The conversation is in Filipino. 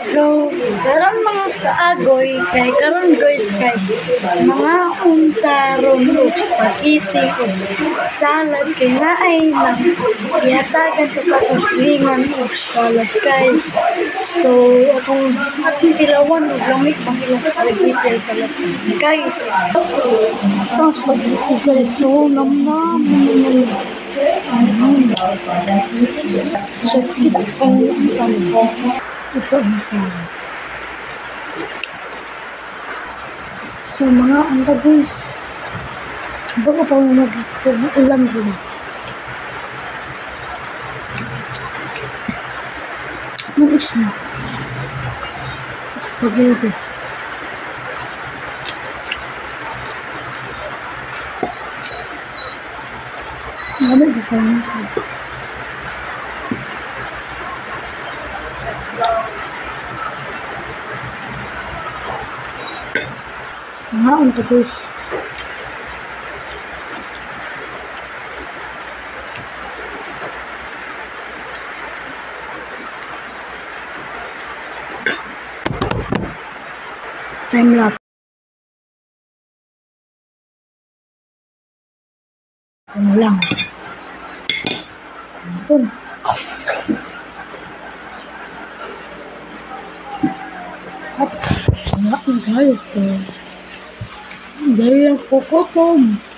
So, karon mga kaagoy kay karon guys kay mga untaron ug spaghetti ug salad kay naay na ihatagan to sa kuslingan ug salad guys. So, akong atong pilawan ug lamig pang ilang spaghetti ug salad. Guys, itong spaghetti guys, so nam nam So, kita ko ang salad. Ito ang salad. So, mga anda guys. Baka pa na ulam din. Ano siya? Spaghetti. Ano ba sa? Mga anda guys. Time lapse. Ano lang. Ito. At, ang guys. eh. Dahil ang kukutom.